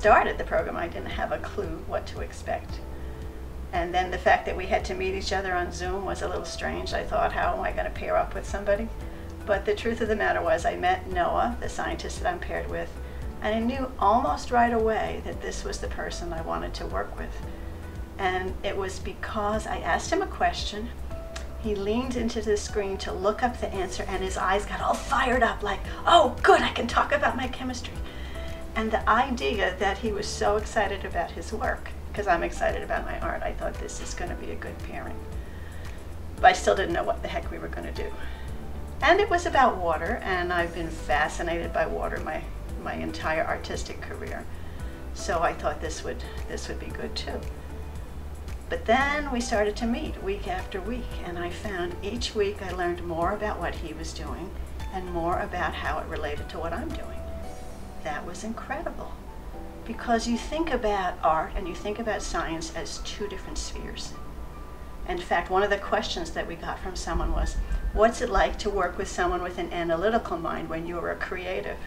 started the program, I didn't have a clue what to expect. And then the fact that we had to meet each other on Zoom was a little strange. I thought, how am I going to pair up with somebody? But the truth of the matter was, I met Noah, the scientist that I'm paired with, and I knew almost right away that this was the person I wanted to work with. And it was because I asked him a question. He leaned into the screen to look up the answer, and his eyes got all fired up like, oh, good, I can talk about my chemistry. And the idea that he was so excited about his work because I'm excited about my art. I thought this is going to be a good pairing. But I still didn't know what the heck we were going to do. And it was about water, and I've been fascinated by water my, my entire artistic career. So I thought this would, this would be good too. But then we started to meet week after week, and I found each week I learned more about what he was doing and more about how it related to what I'm doing. That was incredible because you think about art and you think about science as two different spheres. In fact, one of the questions that we got from someone was, what's it like to work with someone with an analytical mind when you're a creative?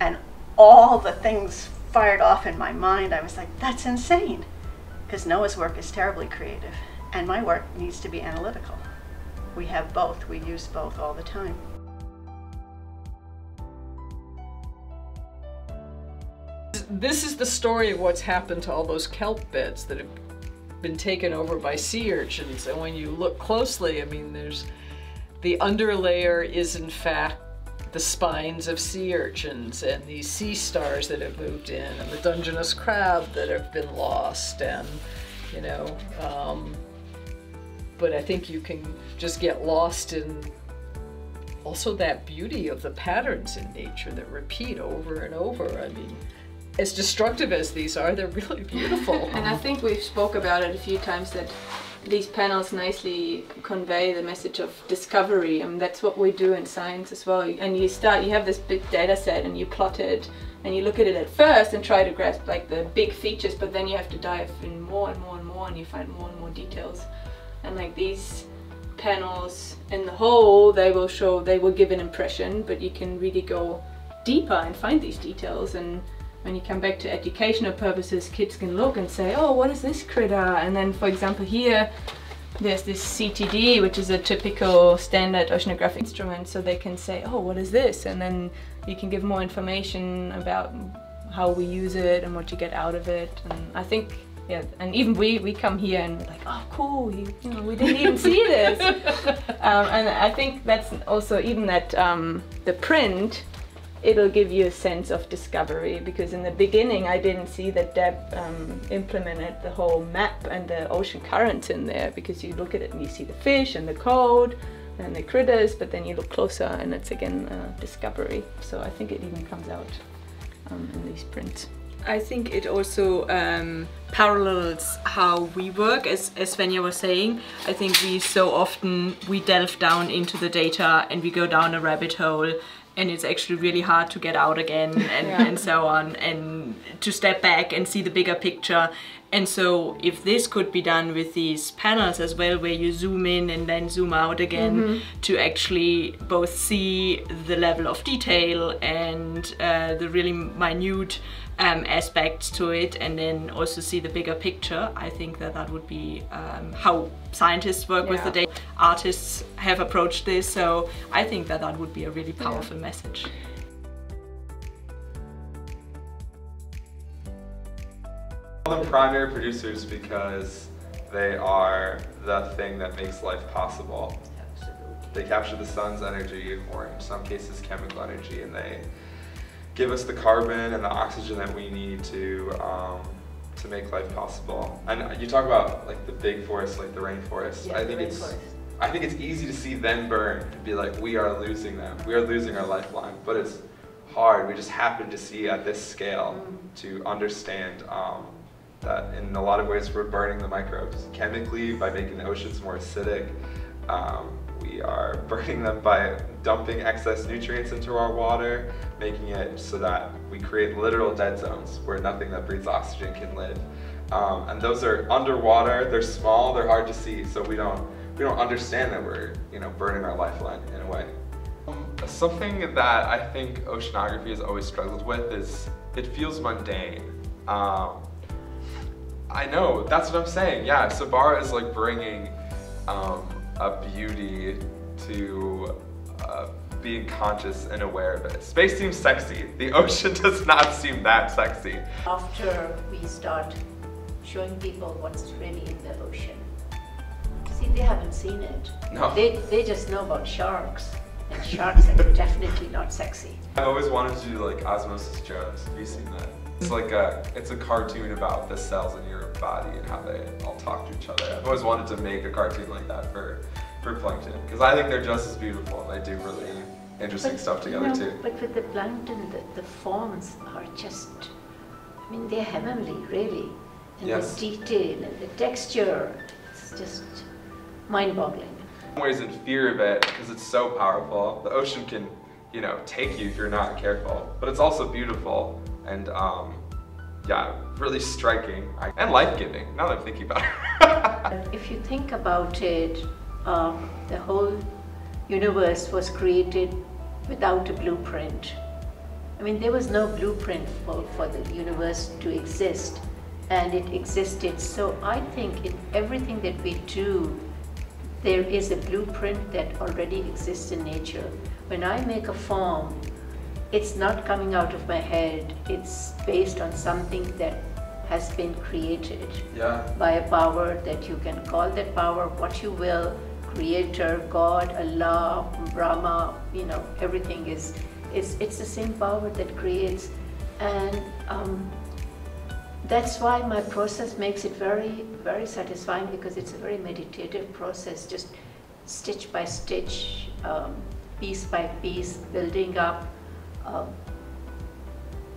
And all the things fired off in my mind, I was like, that's insane. Because Noah's work is terribly creative, and my work needs to be analytical. We have both, we use both all the time. This is the story of what's happened to all those kelp beds that have been taken over by sea urchins. And when you look closely, I mean, there's the underlayer is in fact the spines of sea urchins and these sea stars that have moved in and the Dungeness crab that have been lost and, you know, um, but I think you can just get lost in also that beauty of the patterns in nature that repeat over and over. I mean, as destructive as these are, they're really beautiful. and I think we've spoke about it a few times that these panels nicely convey the message of discovery and that's what we do in science as well and you start you have this big data set and you plot it and you look at it at first and try to grasp like the big features but then you have to dive in more and more and more and you find more and more details and like these panels in the whole they will show they will give an impression but you can really go deeper and find these details and when you come back to educational purposes, kids can look and say, oh, what is this critter? And then, for example, here, there's this CTD, which is a typical standard oceanographic instrument, so they can say, oh, what is this? And then you can give more information about how we use it and what you get out of it. And I think, yeah, and even we, we come here and we're like, oh, cool, you, you know, we didn't even see this. um, and I think that's also, even that, um, the print, it'll give you a sense of discovery because in the beginning I didn't see that Deb um, implemented the whole map and the ocean currents in there because you look at it and you see the fish and the code and the critters but then you look closer and it's again discovery so I think it even comes out um, in these prints. I think it also um, parallels how we work as, as Svenja was saying. I think we so often we delve down into the data and we go down a rabbit hole and it's actually really hard to get out again and, yeah. and so on and to step back and see the bigger picture and so if this could be done with these panels as well where you zoom in and then zoom out again mm -hmm. to actually both see the level of detail and uh, the really minute um, aspects to it and then also see the bigger picture. I think that that would be um, how scientists work yeah. with the data. Artists have approached this, so I think that that would be a really powerful yeah. message. call them primary producers because they are the thing that makes life possible. They capture the sun's energy, or in some cases chemical energy, and they give us the carbon and the oxygen that we need to um, to make life possible. And you talk about like the big forests, like the rainforest. Yeah, I think it's. I think it's easy to see them burn and be like, we are losing them. We are losing our lifeline. But it's hard. We just happen to see at this scale mm. to understand um, that in a lot of ways we're burning the microbes chemically by making the oceans more acidic. Um, we are burning them by dumping excess nutrients into our water, making it so that we create literal dead zones where nothing that breathes oxygen can live. Um, and those are underwater, they're small, they're hard to see, so we don't we don't understand that we're you know burning our lifeline in a way. Something that I think oceanography has always struggled with is it feels mundane. Um, I know, that's what I'm saying. Yeah, Sabara is like bringing um, a beauty to uh, being conscious and aware of it. Space seems sexy. The ocean does not seem that sexy. After we start showing people what's really in the ocean, see, they haven't seen it. No. They, they just know about sharks, and sharks are definitely not sexy. I've always wanted to do like Osmosis Jones. Have you seen that? It's like a, it's a cartoon about the cells in your body and how they all talk to each other. I've always wanted to make a cartoon like that for, for plankton because I think they're just as beautiful and they do really interesting But, stuff you together know, too. But with the plankton, the, the forms are just, I mean, they're heavenly, really. And Yes. the detail and the texture, it's just mind-boggling. some ways in fear of it because it's so powerful. The ocean can, you know, take you if you're not careful, but it's also beautiful and, um, yeah, really striking and life-giving. Now that I'm thinking about it. If you think about it, um, the whole universe was created without a blueprint. I mean, there was no blueprint for, for the universe to exist, and it existed. So I think in everything that we do, there is a blueprint that already exists in nature. When I make a form, it's not coming out of my head, it's based on something that has been created yeah. by a power that you can call that power what you will creator god allah brahma you know everything is it's, it's the same power that creates and um, that's why my process makes it very very satisfying because it's a very meditative process just stitch by stitch um, piece by piece building up um,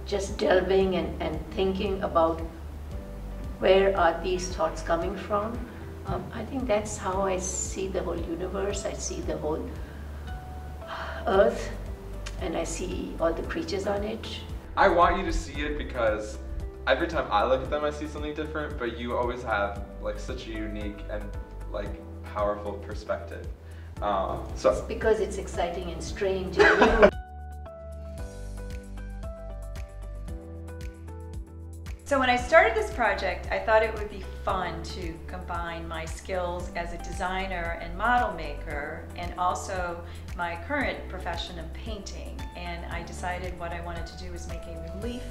just delving and, and thinking about where are these thoughts coming from? Um, I think that's how I see the whole universe. I see the whole earth and I see all the creatures on it. I want you to see it because every time I look at them, I see something different, but you always have like such a unique and like powerful perspective. Um, so Because it's exciting and strange and new. So when I started this project, I thought it would be fun to combine my skills as a designer and model maker and also my current profession of painting. And I decided what I wanted to do was make a relief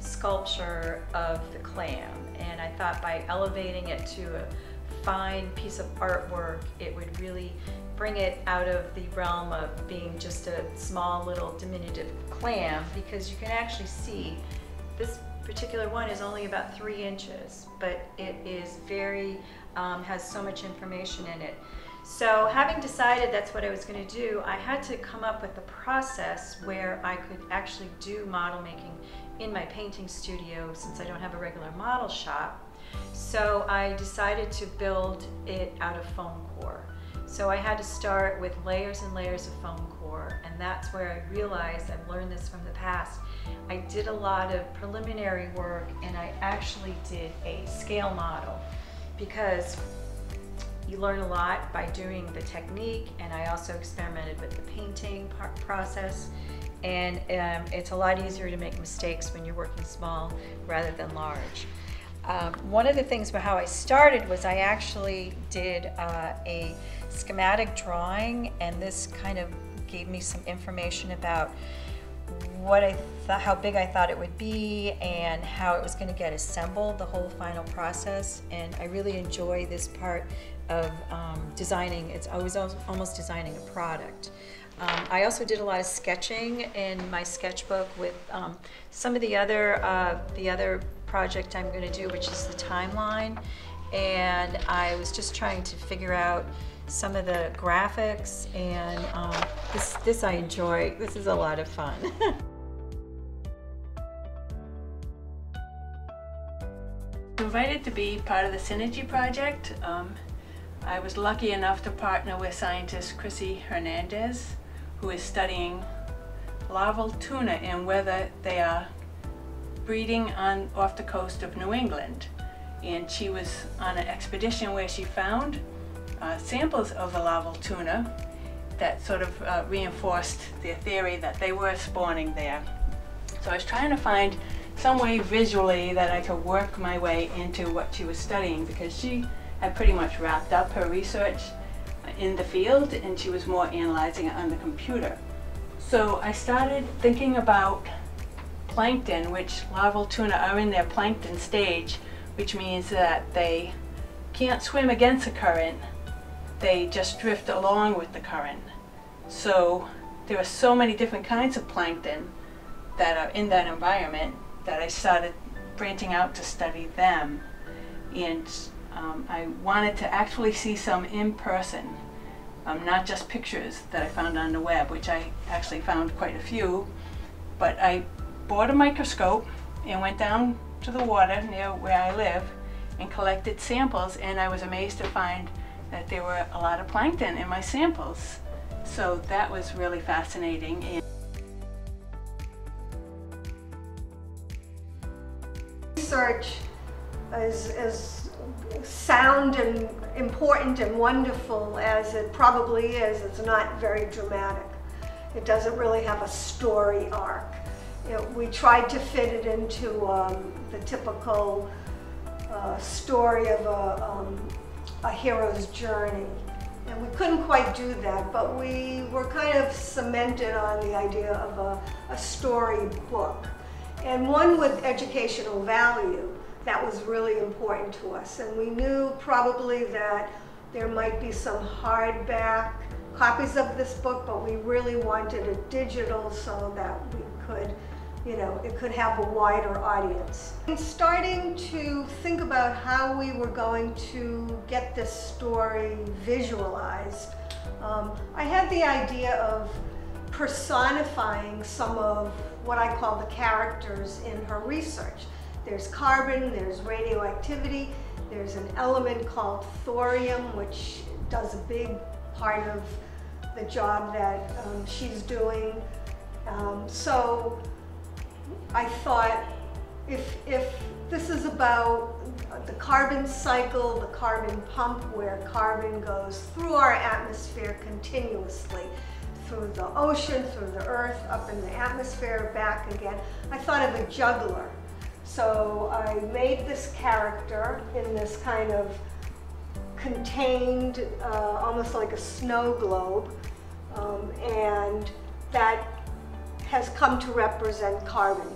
sculpture of the clam. And I thought by elevating it to a fine piece of artwork, it would really bring it out of the realm of being just a small little diminutive clam because you can actually see this particular one is only about three inches, but it is very, um, has so much information in it. So having decided that's what I was going to do, I had to come up with a process where I could actually do model making in my painting studio since I don't have a regular model shop. So I decided to build it out of foam core. So I had to start with layers and layers of foam core, and that's where I realized, I've learned this from the past, I did a lot of preliminary work and I actually did a scale model because you learn a lot by doing the technique and I also experimented with the painting process and um, it's a lot easier to make mistakes when you're working small rather than large. Um, one of the things about how I started was I actually did uh, a schematic drawing and this kind of gave me some information about what I thought, how big I thought it would be, and how it was going to get assembled, the whole final process. And I really enjoy this part of um, designing. It's always almost designing a product. Um, I also did a lot of sketching in my sketchbook with um, some of the other uh, the other project I'm going to do, which is the timeline. And I was just trying to figure out some of the graphics, and um, this this I enjoy. This is a lot of fun. invited to be part of the Synergy project. Um, I was lucky enough to partner with scientist Chrissy Hernandez, who is studying larval tuna and whether they are breeding on off the coast of New England. And she was on an expedition where she found uh, samples of the larval tuna that sort of uh, reinforced their theory that they were spawning there. So I was trying to find some way visually that I could work my way into what she was studying because she had pretty much wrapped up her research in the field and she was more analyzing it on the computer. So I started thinking about plankton, which larval tuna are in their plankton stage, which means that they can't swim against the current, they just drift along with the current. So there are so many different kinds of plankton that are in that environment that I started branching out to study them. And um, I wanted to actually see some in person, um, not just pictures that I found on the web, which I actually found quite a few. But I bought a microscope and went down to the water near where I live and collected samples and I was amazed to find that there were a lot of plankton in my samples. So that was really fascinating. Research is as sound and important and wonderful as it probably is, it's not very dramatic. It doesn't really have a story arc. You know, we tried to fit it into um, the typical uh, story of a, um, a hero's journey. And we couldn't quite do that, but we were kind of cemented on the idea of a, a story book. And one with educational value that was really important to us. And we knew probably that there might be some hardback copies of this book, but we really wanted it digital so that we could you know, it could have a wider audience. And starting to think about how we were going to get this story visualized, um, I had the idea of personifying some of what I call the characters in her research. There's carbon, there's radioactivity, there's an element called thorium, which does a big part of the job that um, she's doing. Um, so I thought if, if this is about the carbon cycle, the carbon pump, where carbon goes through our atmosphere continuously, through the ocean, through the earth, up in the atmosphere, back again, I thought of a juggler. So I made this character in this kind of contained, uh, almost like a snow globe, um, and that has come to represent carbon.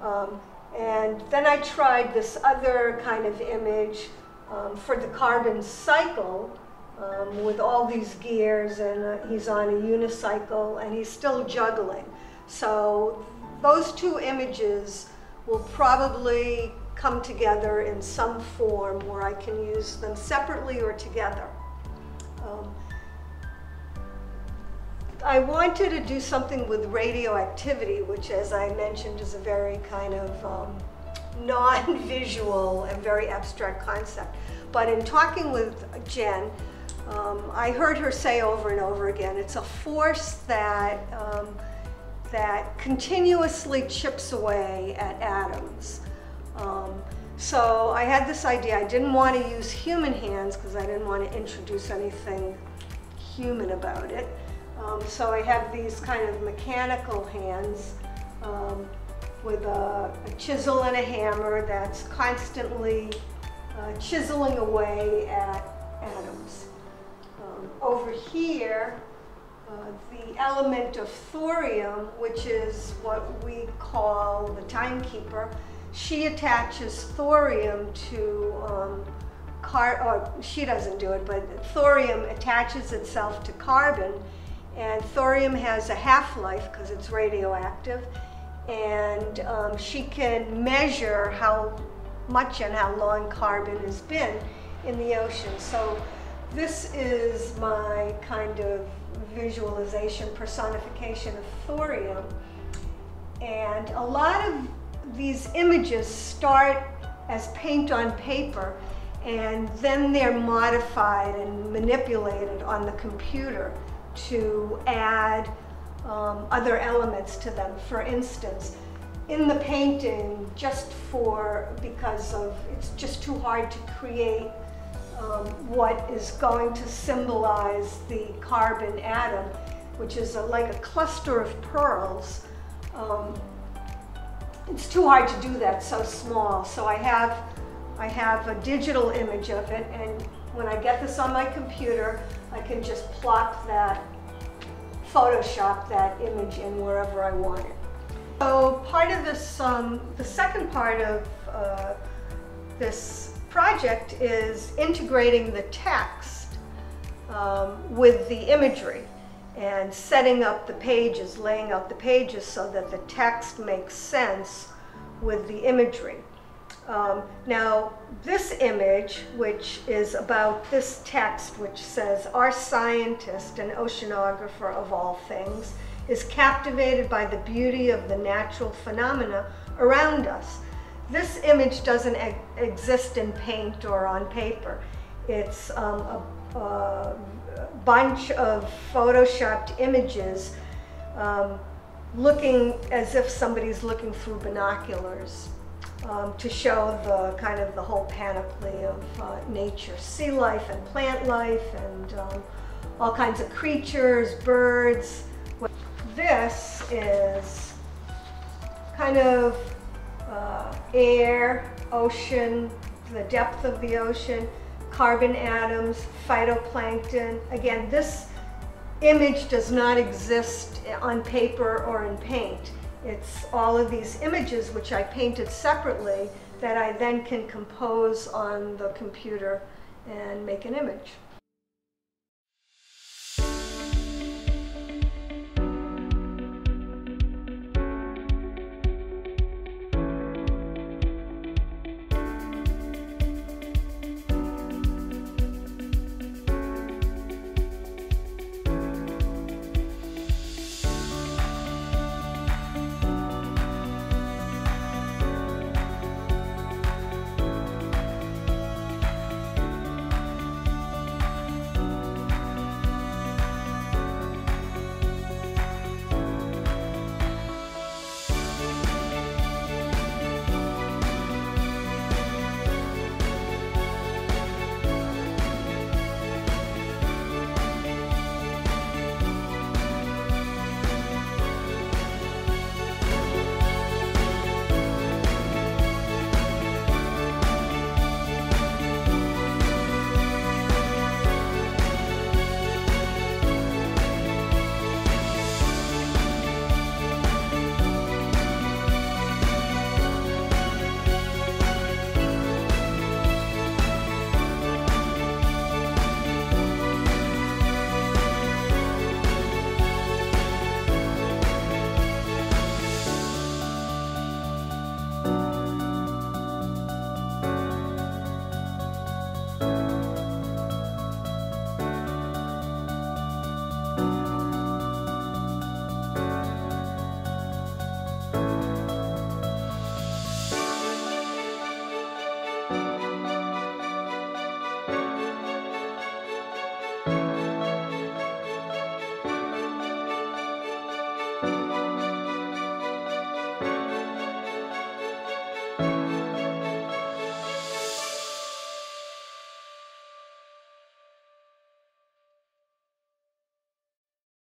Um, and then I tried this other kind of image um, for the carbon cycle um, with all these gears and uh, he's on a unicycle and he's still juggling. So those two images will probably come together in some form where I can use them separately or together. Um, I wanted to do something with radioactivity, which as I mentioned is a very kind of um, non-visual and very abstract concept. But in talking with Jen, um, I heard her say over and over again, it's a force that, um, that continuously chips away at atoms. Um, so I had this idea, I didn't want to use human hands because I didn't want to introduce anything human about it. Um, so I have these kind of mechanical hands um, with a, a, chisel and a hammer that's constantly uh, chiseling away at atoms. Um, over here, uh, the element of thorium, which is what we call the timekeeper, she attaches thorium to um, car, or she doesn't do it, but thorium attaches itself to carbon and thorium has a half-life because it's radioactive. And um, she can measure how much and how long carbon has been in the ocean. So this is my kind of visualization, personification of thorium. And a lot of these images start as paint on paper and then they're modified and manipulated on the computer to add um, other elements to them. For instance, in the painting, just for, because of, it's just too hard to create um, what is going to symbolize the carbon atom, which is a, like a cluster of pearls. Um, it's too hard to do that so small. So I have, I have a digital image of it, and when I get this on my computer, I can just plop that, Photoshop that image in wherever I want it. So part of this, um, the second part of uh, this project is integrating the text um, with the imagery and setting up the pages, laying out the pages so that the text makes sense with the imagery. Um, now, this image, which is about this text, which says, Our scientist and oceanographer of all things is captivated by the beauty of the natural phenomena around us. This image doesn't e exist in paint or on paper. It's um, a, a, bunch of photoshopped images um, looking as if somebody's looking through binoculars um, to show the kind of the whole panoply of uh, nature, sea life and plant life and um, all kinds of creatures, birds. This is kind of uh, air, ocean, the depth of the ocean, carbon atoms, phytoplankton. Again, this image does not exist on paper or in paint. It's all of these images which I painted separately that I then can compose on the computer and make an image.